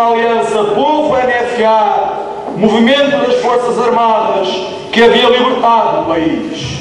da Aliança Povo-MFA, movimento das Forças Armadas, que havia libertado o país.